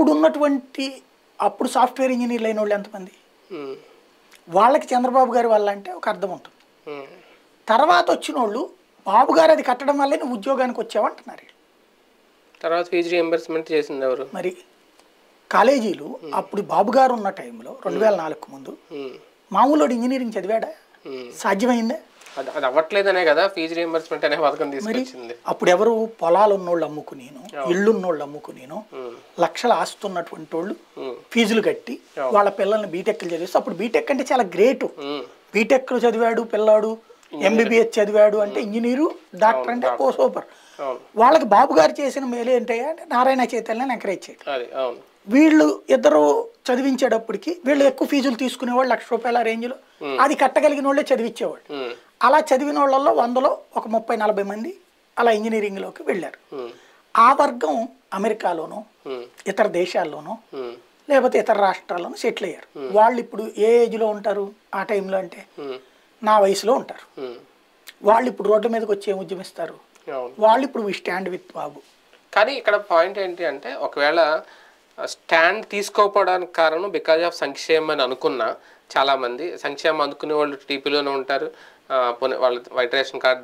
అప్పుడు ఉన్నటువంటి అప్పుడు సాఫ్ట్వేర్ ఇంజనీర్లు అయిన వాళ్ళు ఎంతమంది? వాళ్ళకి చంద్రబాబు గారి వల్ల అంటే ఒక అర్థం ఉంటుంది. తర్వాత వచ్చిన వాళ్ళు బాబు గారు అది కట్టడం వల్లే నువ్వు ఉద్యోగానికి వచ్చావంటున్నారు. తర్వాత ఫీజు రియంబర్స్మెంట్ చేసింది ఎవరు? మరి కాలేజీలు అప్పుడు బాబు గారు ఉన్న టైంలో రెండు వేల నాలుగు ముందు మామూలు ఇంజనీరింగ్ చదివాడా. సాధ్యమైందా? అది అవ్వట్లేదనే కదా ఫీజు రియంబర్స్మెంట్ అనే పథకం తీసుకొచ్చింది. అప్పుడు ఎవరు పొలాలు ఉన్నోళ్ళు అమ్ముకునేను ఇళ్ళు ఉన్నోళ్ళు అమ్ముకునేను లక్షల ఆస్తున్నటువంటి వాళ్ళు ఫీజులు కట్టి వాళ్ళ పిల్లల్ని బీటెక్లు చదివిస్తే అప్పుడు బీటెక్ అంటే చాలా గ్రేట్. ఉమ్, బీటెక్ చదివాడు పిల్లాడు ఎంబీబీఎస్ చదివాడు అంటే ఇంజనీరు డాక్టర్ అంటే ఓ సూపర్ వాళ్ళకి బాబు గారు చేసిన మేలు ఏంటయ్యా అంటే నారాయణ చైతన్యాన్ని ఎంకరేజ్ చేయడం వీళ్ళు ఇద్దరు చదివించేటప్పటికి వీళ్ళు ఎక్కువ ఫీజులు తీసుకునేవాళ్ళు లక్ష రూపాయల రేంజ్లో. అది కట్టగలిగిన వాళ్ళే చదివించేవాళ్ళు అలా చదివిన వాళ్ళల్లో వందలో ఒక ముప్పై నలభై మంది అలా ఇంజనీరింగ్లోకి వెళ్ళారు. ఆ వర్గం అమెరికాలోనో ఇతర దేశాల్లోనో లేకపోతే ఇతర రాష్ట్రాల్లోనూ సెటిల్ అయ్యారు. వాళ్ళు ఇప్పుడు ఏ ఏజ్లో ఉంటారు ఆ టైంలో అంటే? నా వయసులో ఉంటారు. వాళ్ళు ఇప్పుడు రోడ్ల మీదకి వచ్చి ఏం ఉద్యమిస్తారు? వాళ్ళు ఇప్పుడు వి స్టాండ్ విత్ బాబు. కానీ ఇక్కడ పాయింట్ ఏంటి అంటే ఒకవేళ స్టాండ్ తీసుకోకపోవడానికి కారణం బికాజ్ ఆఫ్ సంక్షేమం అని అనుకున్నా చాలామంది. సంక్షేమం అందుకునే వాళ్ళు టీపీలోనే ఉంటారు. ఆ, వాళ్ళ వైట్ రేషన్ కార్డు